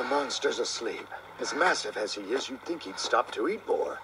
The monster's asleep. As massive as he is, you'd think he'd stop to eat more.